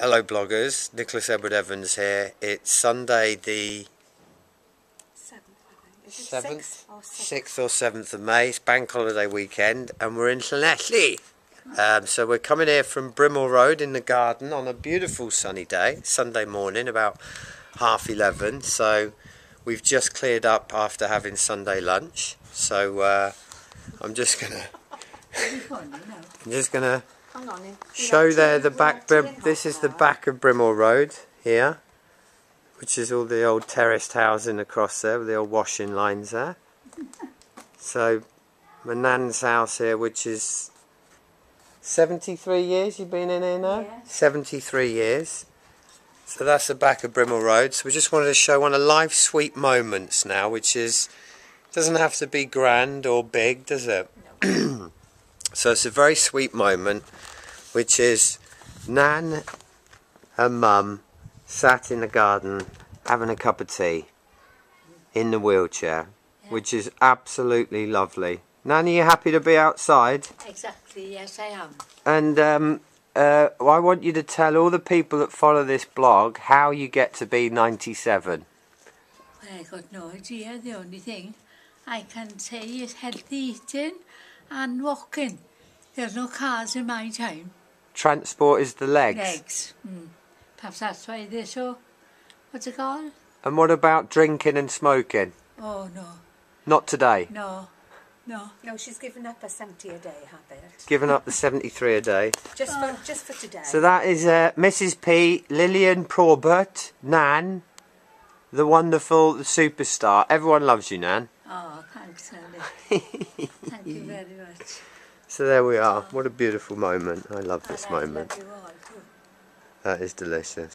Hello bloggers, Nicholas Edward Evans here. It's Sunday the Seventh, I think. Is it 7th, sixth or 6th or 7th of May. It's bank holiday weekend and we're in Llanelli. Um, so we're coming here from Brimall Road in the garden on a beautiful sunny day, Sunday morning about half 11. So we've just cleared up after having Sunday lunch. So uh, I'm just going to I'm just going to Hang on. you- you show there the back Brim- this is the back of Brimall Road here which is all the old terraced housing across there with the old washing lines there. So my nan's house here which is 73 years you've been in here now? Yes. 73 years. So that's the back of Brimall Road. So we just wanted to show one of life's sweet moments now which is doesn't have to be grand or big does it so it's a very sweet moment which is Nan and Mum sat in the garden having a cup of tea in the wheelchair, which is absolutely lovely. Nan, are you happy to be outside? Exactly, yes I am. And um, uh, I want you to tell all the people that follow this blog how you get to be 97. I got no idea. The only thing I can say is healthy eating and walking. There's no cars in my time. Transport is the legs. Legs. Mm. Perhaps that's why they're so, what's it called? And what about drinking and smoking? Oh no, Not today. no, no. No, she's given up a 70 a day habit. Given up the 73 a day. Just for just for today. So that is uh, Mrs. P, Lillian Probert, Nan, the wonderful the superstar. Everyone loves you, Nan. Oh, thanks, Ellie. Thank you very much. So there we are. What a beautiful moment. I love this moment. love you all too. That is delicious.